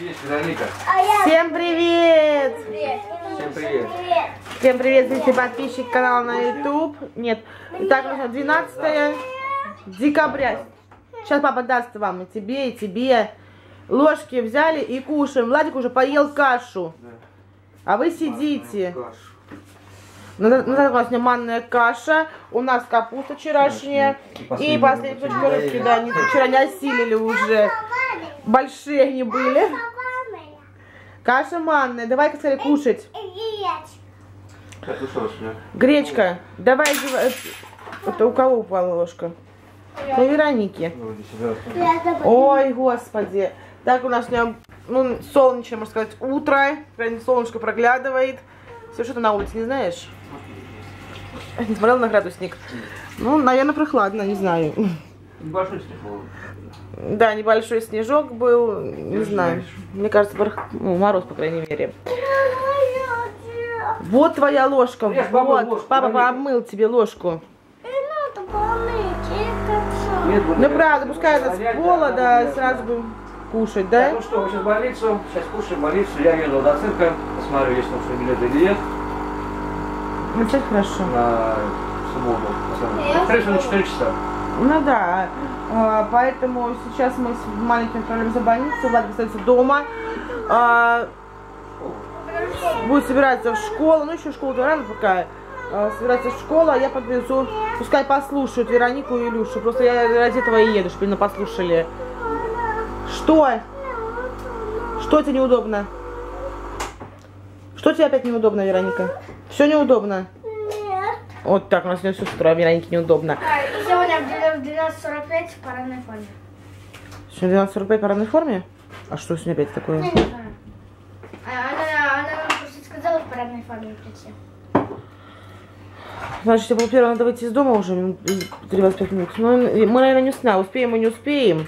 Есть, Вероника. Всем привет! Всем привет. Всем привет, зрители, подписчик канала на YouTube. Нет, нас 12 декабря. Сейчас папа даст вам и тебе, и тебе. Ложки взяли и кушаем. Владик уже поел кашу. А вы сидите. Кашу. Ну, на- на у нас манная каша, у нас капуста вчерашняя. И последние рыбки, да, они вчера не осилили уже. Большие они были. Каша манная, давай-ка скорее кушать. Ну Гречка, давай, это у кого упала ложка? Вроде себя. Ой, господи. Так у нас сегодня, ну, солнечное, можно сказать, утро. Прям солнышко проглядывает. Все, что ты на улице, не знаешь? Не смотрел на градусник? Ну, наверное, прохладно, не знаю. Небольшой стекло. Да, небольшой снежок был, не знаю. Мне кажется, барх- ну, мороз, по крайней мере. Вот твоя ложка, помыл вот. ложку, Папа помыл. тебе ложку. Нет, Ну, правда, пускай она с пола, да, сразу будем кушать, Да? да? Ну что, мы сейчас в больницу, сейчас кушаем больницу, я еду до цирка, посмотрю, есть там что билеты или нет Ну, кстати, хорошо. на субботу. посмотрим. Скорее всего, на 4 часа. Ну да, а, поэтому сейчас мы с маленьким отправляемся в больницу, Влад остается дома. А, Будет собираться в школу, ну еще школу рано пока. А, Собираться в школу, а я подвезу, пускай послушают Веронику и Илюшу. Просто я ради этого и еду, чтобы именно послушали. Что? Что тебе неудобно? Что тебе опять неудобно, Вероника? Все неудобно? Вот так, у нас сегодня все с утра Веронике неудобно. И сегодня в 12.45 в парадной форме. Сегодня 12.45 по равной форме? А что сегодня опять такое? Я не знаю. А Она, она нам просто сказала в парадной форме прийти. Значит, я был первым, надо выйти из дома уже минут 25 минут. Ну, и мы, наверное, не успеем. Успеем и не успеем.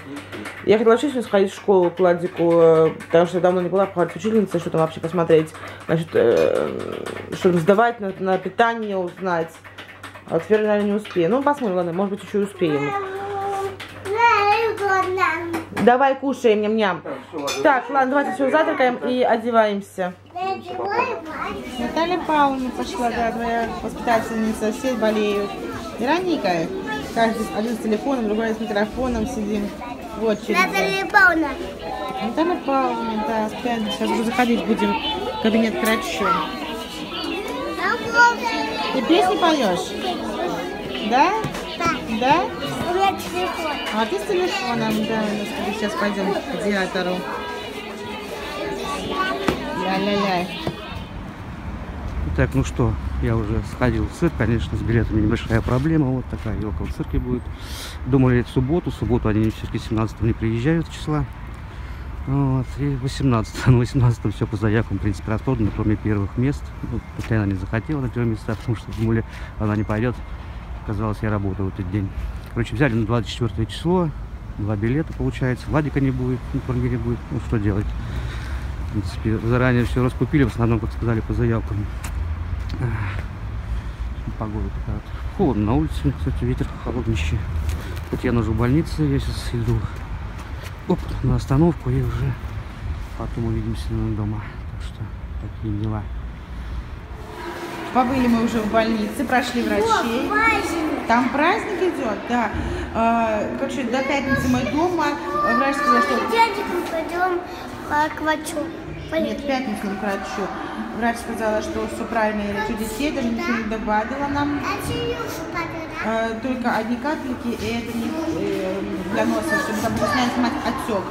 Я хотела вообще сегодня сходить в школу к Владику, э, потому что я давно не была, поговорить с учительницей, что там вообще посмотреть. Значит, э, что там сдавать на, на питание, узнать. А теперь, наверное, не успеем. Ну, посмотрим, ладно, может быть, еще и успеем. Давай кушаем, ням-ням. Так, ладно. Так, ладно, давайте все завтракаем и одеваемся. Наталья Павловна пошла, да, твоя воспитательница, все болеют. Вероника, каждый один с телефоном, другой с микрофоном сидим. Вот через. Наталья Павловна. Наталья Павловна, да. Сейчас уже заходить будем в кабинет к врачу. Ты песни поешь? Да? Да? У меня телефон. А ты с телефоном, да, сейчас пойдем к педиатру. Ля-ля-ля. Так, ну что, я уже сходил в цирк, конечно, с билетами небольшая проблема, вот такая елка в цирке будет. Думали в субботу, субботу они все-таки 17 не приезжают числа. Вот, и 18 на 18 все по заявкам, в принципе, распродано, кроме первых мест. Ну, хотя она не захотела на первые места, потому что думали, она не пойдет. Оказалось, я работаю в этот день. Короче, взяли на 24 число, два билета получается. Владика не будет, на турнире будет, ну что делать. В принципе, заранее все раскупили, в основном, как сказали, по заявкам. Погода такая вот. Холодно на улице, кстати, ветер холоднищий. Вот я нахожу в больнице, я сейчас иду оп, на остановку и уже потом увидимся дома. Так что такие дела. Побыли мы уже в больнице, прошли врачей. Там праздник идет, да. А, Короче, до пятницы мы дома. Врач сказал, что... Дядиком пойдем а, к врачу. Нет, в пятницу к врачу. Врач сказала, что все правильно я лечу детей, даже ничего не добавила нам. А? А, Только одни капельки, и это не э, для носа, чтобы там снять снимать отек.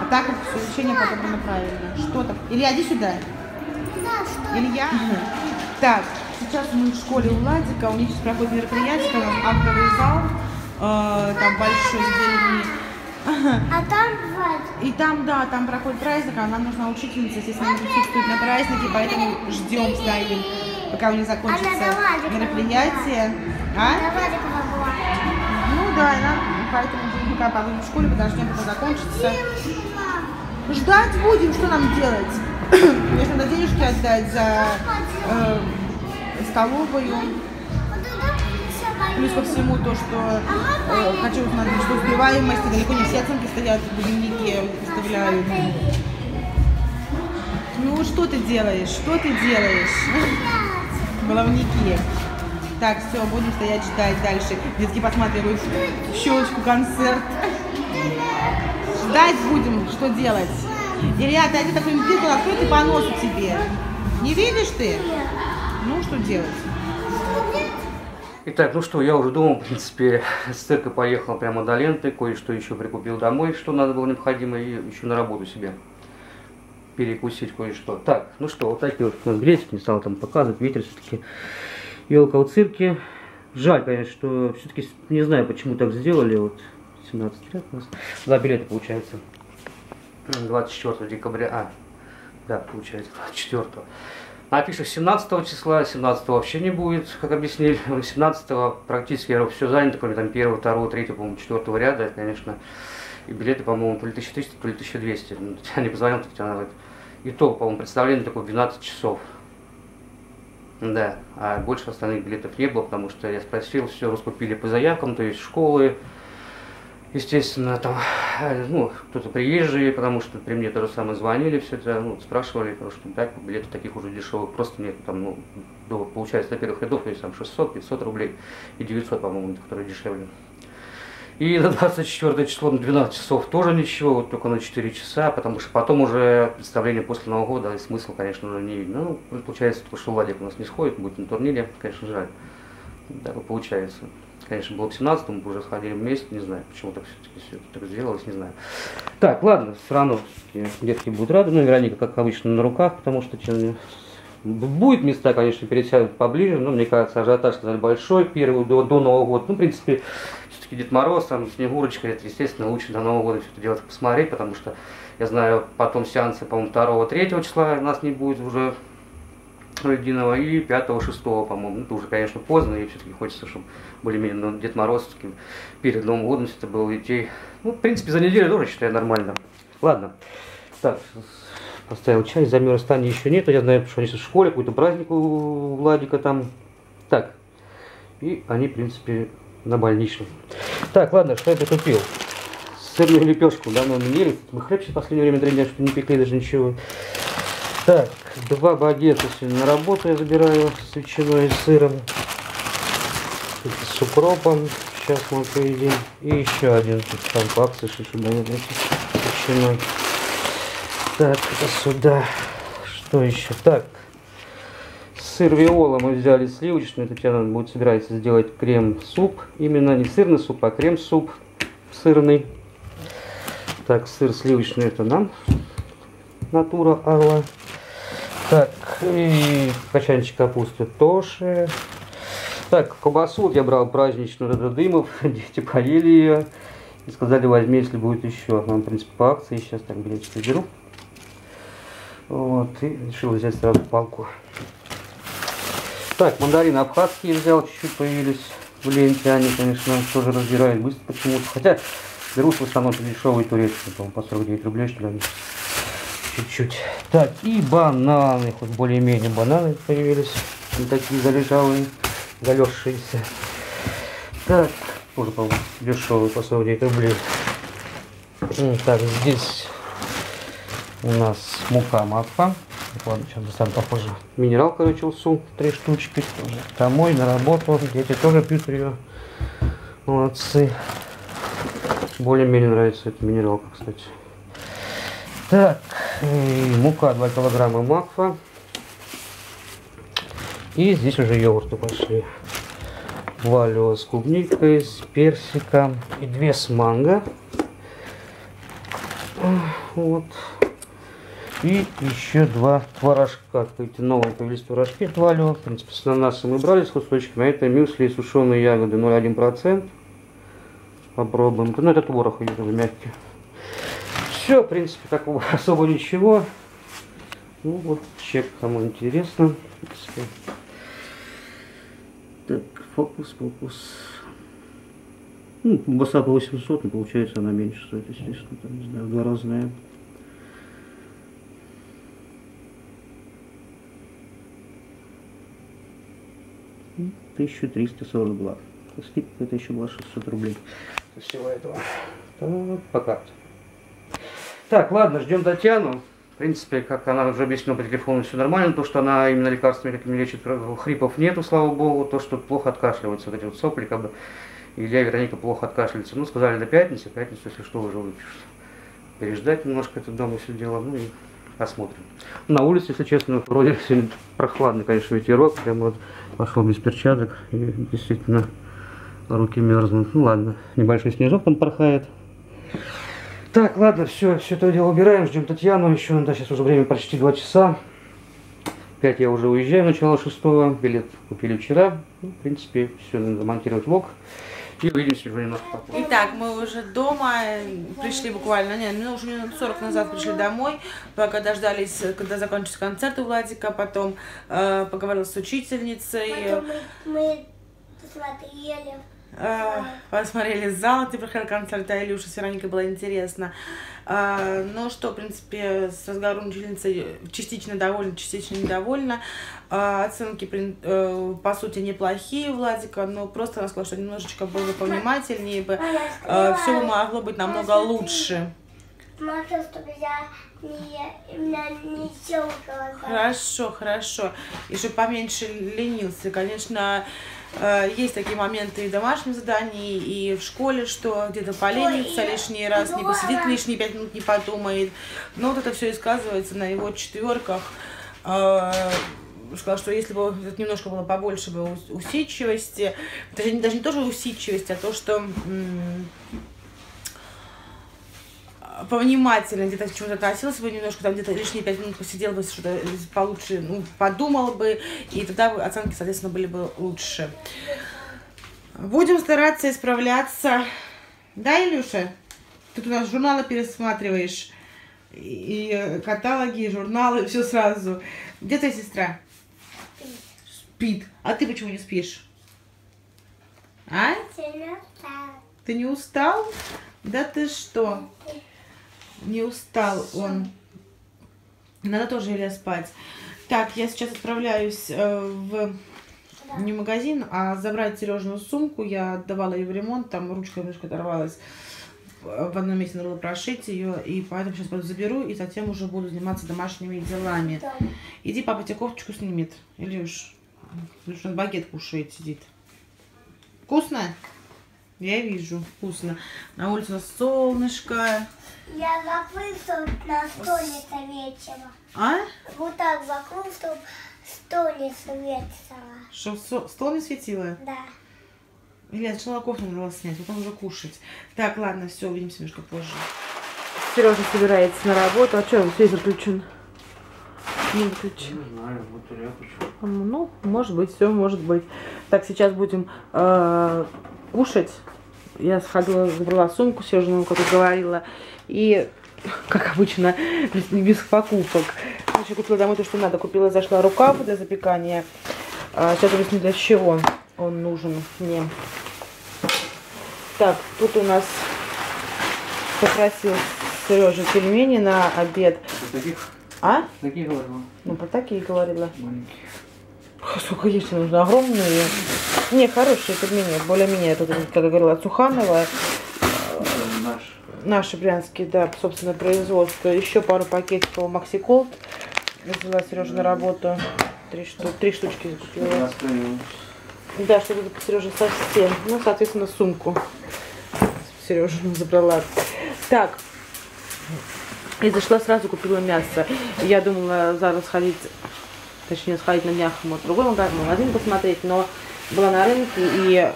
А так вот все лечение подобрано правильно. Что там? Илья, иди сюда. Да? Илья. Так, сейчас мы в школе у Владика, у них сейчас проходит мероприятие, там актовый зал, э, там большой с. А там бывает. И там, да, там проходит праздник, а нам нужна учительница, естественно, она присутствует на празднике, поэтому ждем, стоим, пока у них закончится Она мероприятие. А? Ну да, и нам, поэтому будем пока побудем в школе, подождем, пока закончится. Ждать будем, что нам делать? Мне надо денежки отдать за э, столовую. Плюс ко всему то, что э, хочу узнать, что успеваемость, далеко не все оценки стоят в дневнике, выставляю. Что ты делаешь? Что ты делаешь? Баловники. Так, все, будем стоять ждать дальше. Детки посматривают щелочку концерт. Ждать будем, что делать. Илья, ты один такой пикал, открой ты по носу тебе. Не видишь ты? Ну, что делать? Итак, ну что, я уже дома, в принципе, с церкви поехал прямо до ленты, кое-что еще прикупил домой, что надо было необходимо, и еще на работу себе перекусить кое-что. Так, ну что, вот такие вот у не стал там показывать, ветер все-таки. Елка в цирке. Жаль, конечно, что все-таки, не знаю, почему так сделали, вот 17 лет у нас. Два билета, получается. 24 декабря, а, да, получается, 24. Пишет 17 числа, 17 вообще не будет, как объяснили. 17 практически все занято, кроме там 1, 2, 3, по-моему, 4 ряда, конечно. И билеты, по-моему, то ли 1300, то ли 1200. Я не позвонил, Татьяна. И то, по-моему, представление такое 12 часов. Да, а больше остальных билетов не было, потому что я спросил, все раскупили по заявкам, то есть школы, естественно, там, э, ну, кто-то приезжие, потому что при мне тоже самое звонили, все это, ну, спрашивали, потому что так, билетов таких уже дешевых просто нет, там, ну, до, получается, на первых рядов есть там 600-500 рублей и 900, по-моему, которые дешевле. И на 24 число на 12 часов тоже ничего, вот только на 4 часа, потому что потом уже представление после Нового года, и смысл, конечно, уже не видно. Ну, получается, что Владик у нас не сходит, будет на турнире, конечно, жаль. Так получается. Конечно, было в 17 мы уже сходили вместе, не знаю, почему так все-таки все так сделалось, не знаю. Так, ладно, все равно детки будут рады, ну, Вероника, как обычно, на руках, потому что чем Будет места, конечно, пересядут поближе, но мне кажется, ажиотаж сказали большой, первый до, до Нового года. Ну, в принципе, все-таки Дед Мороз, там, Снегурочка, это, естественно, лучше до Нового года все это делать посмотреть, потому что, я знаю, потом сеансы, по-моему, 2-3 числа у нас не будет уже единого, и 5-6, по-моему. Ну, это уже, конечно, поздно, и все-таки хочется, чтобы более-менее ну, Дед Мороз перед Новым годом это было идти. Ну, в принципе, за неделю тоже считаю нормально. Ладно. Так, поставил чай, замерз Тани еще нету. Я знаю, что они в школе, какой-то праздник у Владика там. Так, и они, в принципе, на больничном. Так, ладно, что я купил? Сырную лепешку давно не ели. Мы хлеб в последнее время три дня, что не пекли даже ничего. Так, два багета сегодня на работу я забираю с ветчиной и сыром. С укропом. Сейчас мы поедим. И еще один тут там еще дают с ветчиной. Так, сюда. Что еще? Так, сыр виола мы взяли сливочный. Татьяна будет собирается сделать крем-суп. Именно не сырный суп, а крем-суп сырный. Так, сыр сливочный это нам. Натура Орла. Так, и качанчик капусты тоже. Так, колбасу вот я брал праздничную это дымов. Дети поели ее. И сказали, возьми, если будет еще. Нам, в принципе, по акции. Сейчас так билетик беру. Вот, и решил взять сразу палку. Так, мандарины абхазские взял, чуть-чуть появились в ленте. Они, конечно, тоже разбирают быстро почему-то. Хотя берут в основном дешевые турецкие, по по 49 рублей, что ли, чуть-чуть. Так, и бананы, хоть более-менее бананы появились. Не такие залежалые, залежшиеся. Так, тоже, по-моему, дешевые, по 49 рублей. Так, здесь у нас мука макфа. Ладно, сейчас достану похоже. Минерал, короче, усу. Три штучки. Тоже. Домой, на работу. Дети тоже пьют ее. Молодцы. Более-менее нравится эта минералка, кстати. Так, мука 2 килограмма макфа. И здесь уже йогурты пошли. Валио с клубникой, с персиком и две с манго. Вот. И еще два творожка. Эти новые появились творожки Твалио. В принципе, с ананасом мы брали с кусочками. А это мюсли и сушеные ягоды 0,1%. Попробуем. Ну, это творог уже мягкий. Все, в принципе, такого особо ничего. Ну, вот чек, кому интересно. Так, фокус, фокус. Ну, колбаса по 800, но получается она меньше стоит, естественно, там, не знаю, в два раза, наверное. 1342. Скидка это еще была 600 рублей. Всего этого. Так, по карте. Так, ладно, ждем Татьяну. В принципе, как она уже объяснила по телефону, все нормально, то, что она именно лекарствами какими лечит, хрипов нету, слава богу, то, что плохо откашливаются, вот эти вот сопли, как бы, Илья Вероника плохо откашляется. Ну, сказали до пятницы, пятницу, если что, уже выпишут. Переждать немножко это дома все дело, ну и посмотрим. На улице, если честно, вроде сегодня прохладный, конечно, ветерок, прям вот пошел без перчаток, и действительно руки мерзнут. Ну ладно, небольшой снежок там порхает. Так, ладно, все, все это дело убираем, ждем Татьяну еще, да, сейчас уже время почти два часа. Опять я уже уезжаю, начало шестого, билет купили вчера. Ну, в принципе, все, надо монтировать влог. И увидимся уже немножко попозже. Итак, мы уже дома, пришли буквально, не, ну, уже минут 40 назад пришли домой, пока дождались, когда закончится концерт у Владика, потом э, поговорил с учительницей, Потом мы, мы посмотрели. Э, посмотрели зал, где проходил концерт, а Илюша с Вероникой было интересно. Э, ну что, в принципе, с разговором учительницы частично довольна, частично недовольна. Э, оценки, э, по сути, неплохие у Владика, но просто она сказала, что немножечко было бы повнимательнее бы. все могло быть намного лучше. Маша, чтобы я не, не щелкала. Хорошо, хорошо. И чтобы поменьше ленился. Конечно, э, есть такие моменты и в домашнем задании, и в школе, что где-то поленится лишний раз, не посидит лишние пять минут, не подумает. Но вот это все и сказывается на его четверках. Э, Сказал, что если бы немножко было побольше бы ус- усидчивости, даже, не- даже не тоже усидчивости, а то, что м, повнимательно где-то к чему-то относился бы немножко, там где-то лишние пять минут посидел бы, что-то получше, ну, подумал бы, и тогда бы оценки, соответственно, были бы лучше. Будем стараться исправляться. Да, Илюша? Ты тут у нас журналы пересматриваешь. И каталоги, и журналы, все сразу. Где твоя сестра? Спит. А ты почему не спишь? А? Ты не устал? Да ты что? Не устал он. Надо тоже Илья спать. Так, я сейчас отправляюсь э, в не магазин, а забрать Сережину сумку. Я отдавала ее в ремонт, там ручка немножко оторвалась. В одном месте надо было прошить ее, и поэтому сейчас пойду заберу, и затем уже буду заниматься домашними делами. Иди, папа тебе кофточку снимет. Илюш, Илюш, он багет кушает, сидит. Вкусно? Я вижу, вкусно. На улице у нас солнышко. Я закрыл на столе вечера. А? Вот так закрыл, чтобы стол не светился. Что, со- стол не светило? Да. Илья, кофту надо было снять, потом уже кушать. Так, ладно, все, увидимся немножко позже. Сережа собирается на работу. А что, телевизор включен? Не выключен. Не знаю, вот я хочу. Ну, может быть, все может быть. Так, сейчас будем э, кушать. Я сходила, забрала сумку Сережину, как говорила. И, как обычно, без, без покупок. Короче, купила домой то, что надо. Купила, зашла рукав для запекания. А, сейчас объясню, для чего он нужен мне. Так, тут у нас попросил Сережа пельмени на обед. Таких, А? такие говорила. Ну, про такие говорила. Маленькие. Сколько есть нужно? Огромные. Не, хорошие пельмени. Более-менее, тут, как я говорила, от Суханова. Наш. Наши брянские, да, собственное производство. Еще пару пакетиков Макси Колд. Взяла Сережа на работу. Три, шту... Три штучки купила. Остановилась. Да, чтобы Сережа совсем. Ну, соответственно, сумку. Сережа забрала. Так. И зашла сразу, купила мясо. Я думала зараз сходить, точнее, сходить на днях в другой магазин посмотреть, но была на рынке и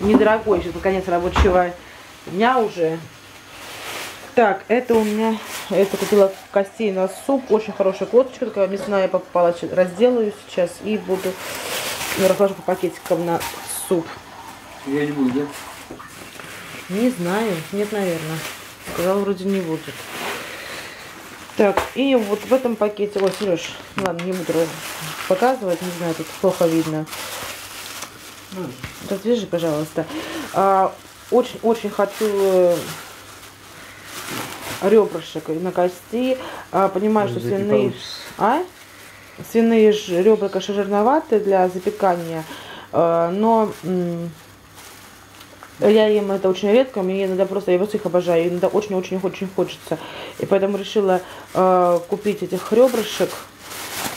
недорогой, сейчас конец рабочего дня уже. Так, это у меня, это купила костей на суп, очень хорошая косточка, такая мясная попала, разделаю сейчас и буду ну, разложу по пакетикам на суп. Я не буду, да? Не знаю, нет, наверное. Сказал, вроде не будет. Так, и вот в этом пакете, ой, Сереж, ладно, не буду показывать, не знаю, тут плохо видно. Развяжи, пожалуйста. А, Очень-очень хочу э, ребрышек на кости. А, понимаю, что свиные... А? Свиные ребра, конечно, жирноватые для запекания. А, но Я ем это очень редко, мне иногда просто, я просто их обожаю, иногда очень-очень-очень хочется. И поэтому решила э, купить этих ребрышек.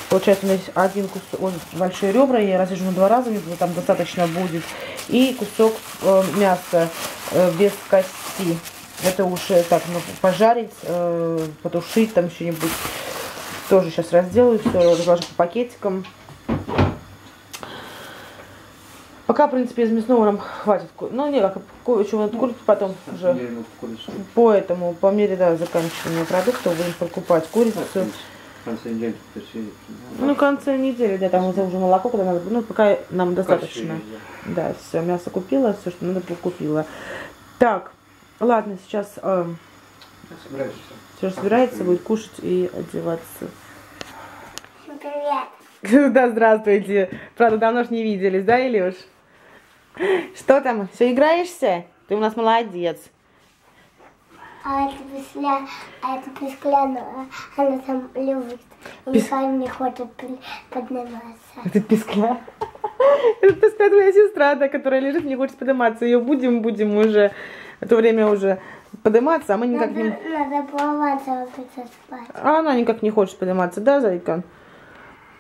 Получается, у меня есть один кусок, вот большие ребра, я разрежу на два раза, мне там достаточно будет. И кусок э, мяса э, без кости. Это уже так, ну, пожарить, э, потушить там что-нибудь. Тоже сейчас разделаю все, разложу по пакетикам. Пока, в принципе, из мясного нам хватит. Ну, не, как еще вот курицу потом уже Я ему курицу. по этому, по мере да, заканчивания продуктов будем покупать курицу. Конце недели пришли. Ну, в конце недели, да, там уже уже молоко, когда надо, ну, пока нам достаточно. Да, все, мясо купила, все, что надо, купила. Так, ладно, сейчас э, все собирается, будет кушать и одеваться. Привет. Да, здравствуйте. Правда, давно ж не виделись, да, Илюш? Что там, все играешься? Ты у нас молодец. А это песля, а это пескляна, она там любит. И Пес- Михаил не хочет подниматься. Это пескля. Это пескля твоя сестра, да, которая лежит, не хочет подниматься. Ее будем, будем уже, в то время уже подниматься, а мы никак Надо, не... надо поломаться, спать. А она никак не хочет подниматься, да, зайка?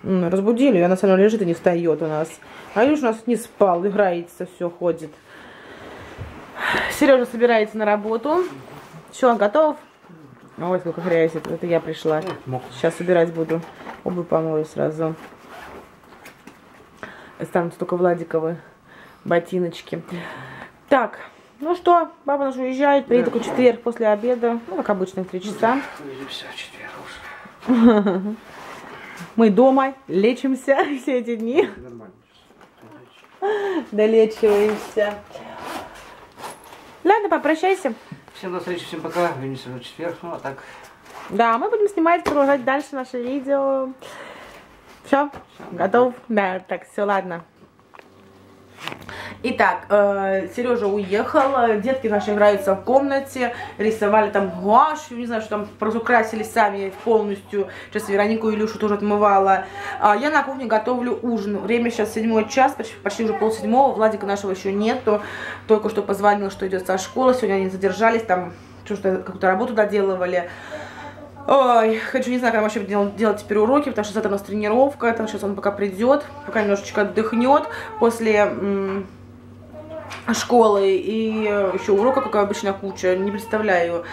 Разбудили, и она все равно лежит и не встает у нас. А Илюш у нас не спал, играется, все ходит. Сережа собирается на работу. Все, готов? Ой, сколько грязи, это я пришла. Сейчас убирать буду. Обувь помою сразу. Останутся только Владиковы ботиночки. Так, ну что, папа наш уезжает, приедет только четверг после обеда. Ну, как обычно, в три часа. Увидимся в четверг уже. Мы дома лечимся все эти дни. Нормально. Долечиваемся. Ладно, попрощайся. Всем до встречи, всем пока. Увидимся в четверг. Ну, а так, Да, мы будем снимать, продолжать дальше наше видео. Все, готов? Да, так, все, ладно. Итак, Сережа уехал, э, детки наши играются в комнате, рисовали там гуашью, не знаю, что там, разукрасили сами полностью. Сейчас Веронику и Илюшу тоже отмывала. А я на кухне готовлю ужин. Время сейчас седьмой час, почти, почти уже пол седьмого. Владика нашего еще нету. Только что позвонил, что идет со школы. Сегодня они задержались, там что-то какую-то работу доделывали. Ой, хочу, не знаю, когда вообще дел- делать теперь уроки, потому что завтра у нас тренировка, там сейчас он пока придет, пока немножечко отдохнет после школы и э, еще урока, как обычно, куча. Не представляю,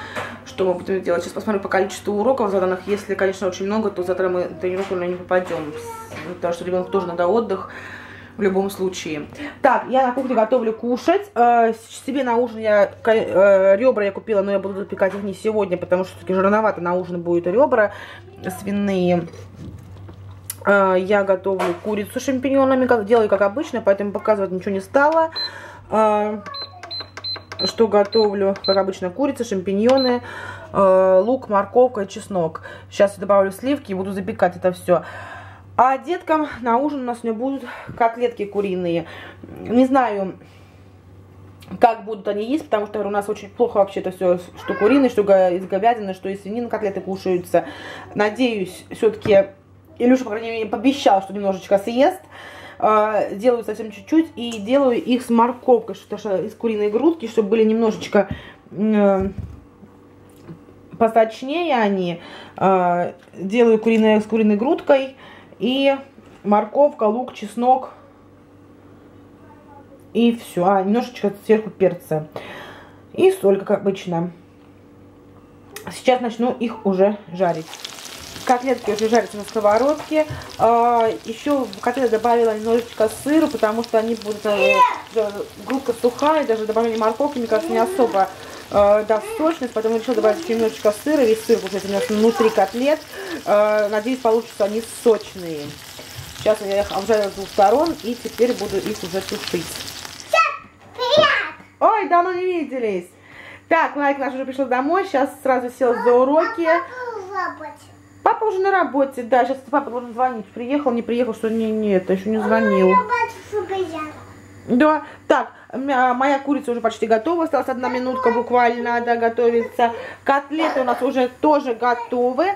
что мы будем делать. Сейчас посмотрю по количеству уроков заданных. Если, конечно, очень много, то завтра мы на тренировку наверное, не попадем, потому что ребенку тоже надо отдых в любом случае. Так, я на кухне готовлю кушать. Э, себе на ужин я э, ребра я купила, но я буду запекать их не сегодня, потому что все-таки жирновато на ужин будут ребра свиные. Я готовлю курицу с шампиньонами, делаю как обычно, поэтому показывать ничего не стала. Э, что готовлю, как обычно, курица, шампиньоны, э, лук, морковка чеснок. Сейчас я добавлю сливки и буду запекать это все. А деткам на ужин у нас сегодня будут котлетки куриные. Не знаю, как будут они есть, потому что у нас очень плохо вообще это все, что куриные, что из говядины, что из свинины котлеты кушаются. Надеюсь, все-таки Илюша, по крайней мере, пообещал, что немножечко съест. А, Делаю совсем чуть-чуть и делаю их с морковкой, что что из куриной грудки, чтобы были немножечко м, посочнее они. А, Делаю куриное с куриной грудкой и морковка, лук, чеснок и все. А, немножечко сверху перца. И соль, как обычно. Сейчас начну их уже жарить. Котлетки уже жарятся на сковородке. А, еще в котлеты добавила немножечко сыра, потому что они будут... э, грудка сухая, даже добавление морковки, мне кажется, не особо э, даст сочность, поэтому решила добавить еще немножечко сыра. Весь сыр получается у нас внутри котлет. Э, надеюсь, получатся они сочные. Сейчас я их обжарила с двух сторон, и теперь буду их уже тушить. Ой, давно не виделись. Так, Лайк наш уже пришел домой, сейчас сразу сел за уроки. Папа уже на работе, да, сейчас папа должен звонить. Приехал, не приехал, что не, не, это еще не звонил. Да, так, мя- моя курица уже почти готова, осталась одна минутка буквально, да, готовится. Котлеты у нас уже тоже готовы.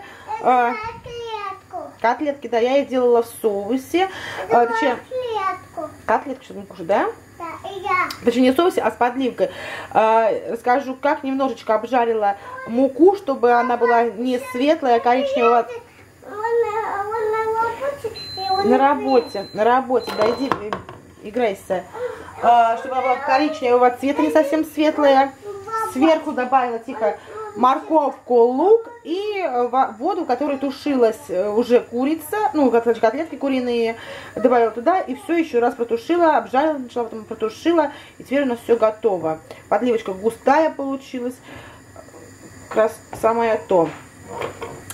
А, котлетки, да, я их делала в соусе. А, точнее, котлетки что-то кушать, да? Точнее, не соусе, а с подливкой. А, Расскажу, как немножечко обжарила муку, чтобы она была не светлая, а коричневого на- работе, На работе, да, иди, играйся. А, чтобы она была коричневого цвета, не совсем светлая. Сверху добавила, тихо, морковку, лук и э, во- воду, в которой тушилась э, уже курица, ну, котлетки куриные, добавила туда и все еще раз протушила, обжарила, сначала потом протушила, и теперь у нас все готово. Подливочка густая получилась, как раз самое то.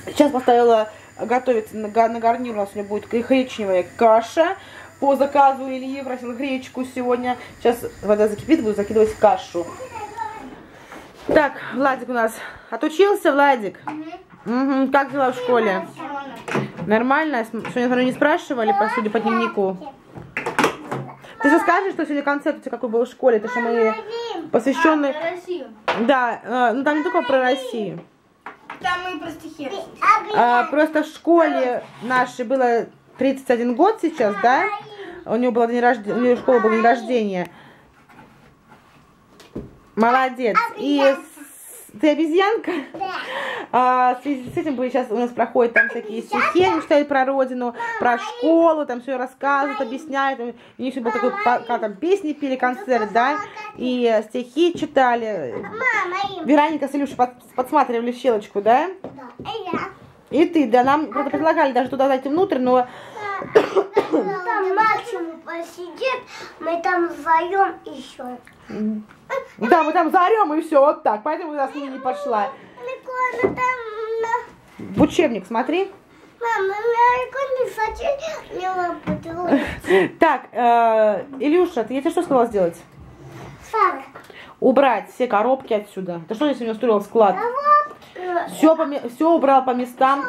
Сейчас поставила готовиться на, на гарнир. У нас сегодня будет коричневая каша. По заказу Ильи просил гречку сегодня. Сейчас вода закипит, буду закидывать кашу. Так, Владик у нас отучился, Владик? Мгм, Как дела в школе? Нормально? Сегодня смотрю, не спрашивали, по судя по дневнику. Ты же скажешь, что сегодня концерт у тебя какой был в школе? Это что мы посвященный... Россию. Да, э, ну там не только про Россию. Там мы про стихи. А, просто в школе нашей было 31 год сейчас, да? У него был день рождения, у него школа был день рождения. Молодец. И с- ты обезьянка? А, в связи с этим сейчас у нас проходят там всякие стихи, они читают про родину, про школу, там все рассказывают, объясняют. У них еще был такой, как там, песни пели, концерт, да, и стихи читали. Мама. Вероника с Илюшей под- подсматривали щелочку, да? Да. И. И ты, да, нам правда, предлагали даже туда зайти внутрь, но Там максимум посидит, мы там вдвоем еще. да, мы там заорем и все, вот так, поэтому я с ними не пошла. Прикольно там. В учебник смотри. Мама, не Так, э, Илюша, ты я тебе что сказала сделать? Так, Убрать все коробки отсюда. Ты что здесь у меня устроил склад? Все, все убрал по местам.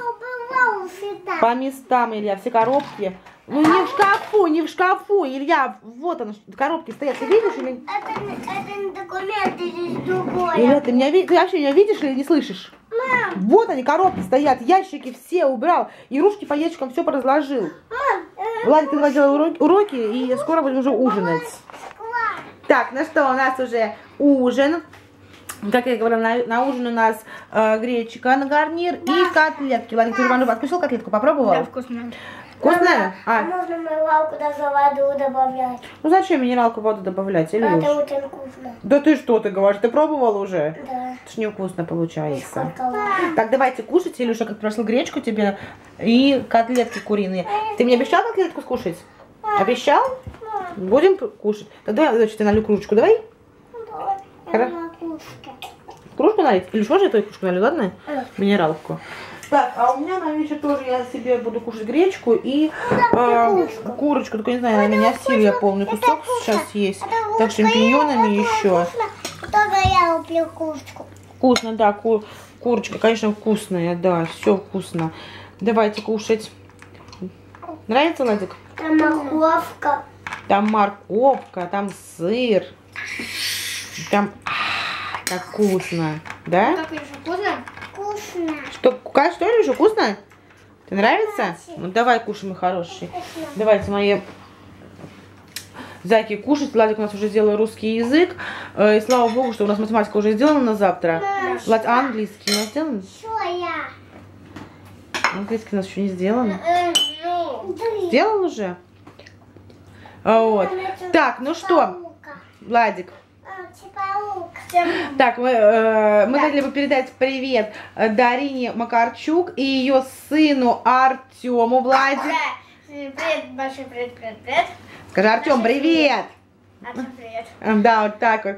По местам, Илья, все коробки. Ну не в шкафу, не в шкафу, Илья, вот оно, коробки стоят, ты видишь или... Это, это не документ, это здесь другое. Илья, ты, меня, ты вообще меня видишь или не слышишь? Мам, Вот они, коробки стоят, ящики все убрал, игрушки по ящикам все поразложил. мам, э, Владик, ты делай уроки, уроки, и скоро будем уже ужинать. Так, ну что, у нас уже ужин. Как я говорила, на, на ужин у нас э, гречка на гарнир и котлетки. Владик, ты Иванова откусил котлетку, попробовал? Да, вкусно. Вкусная? А А, можно минералку даже воду добавлять? ну зачем минералку воду добавлять, Илюш? Это очень вкусно. Да ты что, ты говоришь, ты пробовал уже? Да. Это ж невкусно получается. Так, давайте кушать, Илюша, как просил гречку тебе и котлетки куриные. Ты мне обещал котлетку скушать? Обещал? Будем кушать. Тогда, значит, я налью кружечку, давай. Давай, Хоро- я макушка. Кружку налить? Илюш, можно я твою кружку налью, ладно? Да. Минералку. Так, а у меня на вечер тоже я себе буду кушать гречку и э, курочку. Только не знаю, на меня сил я полный кусок сейчас есть. Так, шампиньонами еще. Только я люблю курочку. Вкусно, да, ку- курочка, конечно, вкусная, да, все вкусно. Давайте кушать. Нравится, Ладик? Там морковка. Там морковка, там сыр. Там... а, как вкусно. Да? Как еще вкусно? Вкусно. Что, что ли, уже вкусно? Тебе нравится? Ну давай кушай, мой хороший. Давайте, мои зайки, кушать. Владик у нас уже сделал русский язык. Э, И слава богу, что у нас математика уже сделана на завтра. Влад, а английский у нас сделан? Что я? Английский у нас еще не сделан. Э, ну, Сделал уже? Вот. Так, ну что, Владик. Так, мы, э, мы хотели бы передать привет э, Дарине Макарчук и ее сыну Артему Владик. Привет, большой привет, привет, привет. Скажи, Артем, привет! Артем, привет. Да, вот так вот.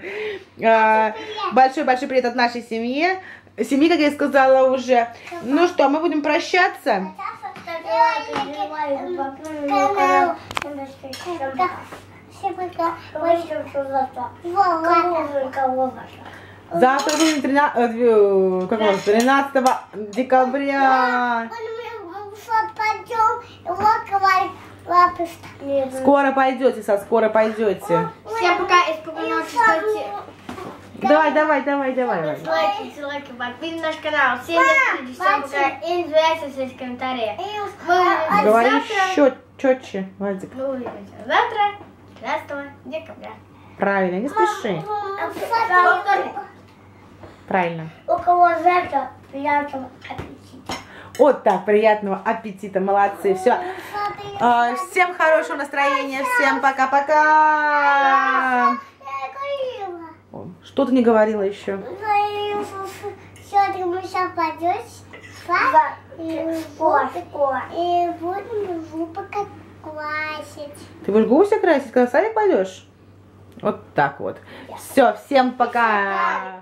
Э, Большой-большой привет от нашей семьи. Семьи, как я сказала уже. Ну что, мы будем прощаться. Канал. Завтра будет 13, э, как у нас, 13 декабря. Скоро пойдете, со скоро пойдете. Всем пока, Давай, давай, давай, давай. Ваня. лайки, подписывайтесь на наш канал. Всем пока, и свои комментарии. Мы Говори завтра, еще четче, увидимся завтра, 13 декабря. Правильно, не спеши. Правильно. У кого завтра приятного аппетита. Вот так, приятного аппетита, молодцы, все. А, всем хорошего настроения, всем пока-пока. Что ты не говорила еще? Ты мы сейчас пойдешь спать и будем- и классить. Ты будешь гуся красить, когда в садик пойдешь? Вот так вот. Все, всем пока.